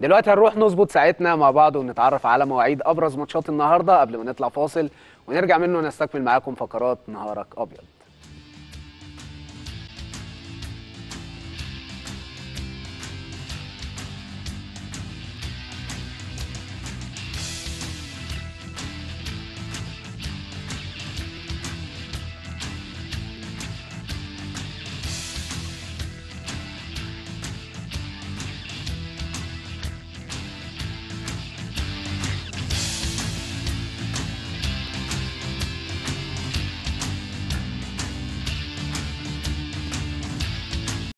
دلوقتي هنروح نظبط ساعتنا مع بعض ونتعرف على مواعيد أبرز ماتشات النهارده قبل ما نطلع فاصل. ونرجع منه نستكمل معاكم فقرات نهارك أبيض.